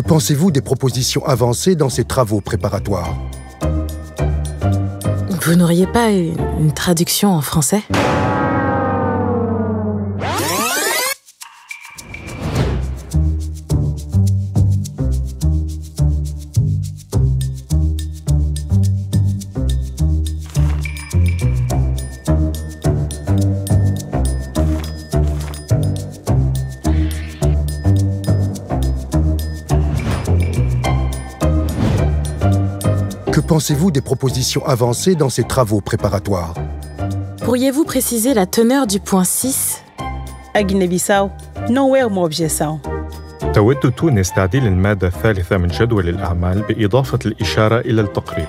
pensez-vous des propositions avancées dans ces travaux préparatoires? Vous n'auriez pas une traduction en français? Que pensez-vous des propositions avancées dans ces travaux préparatoires? Pourriez-vous préciser la teneur du point 6 À Guinée-Bissau, non é uma objeção. تود تونس تعديل المادة الثالثة من جدول الأعمال بإضافة الإشارة إلى التقرير.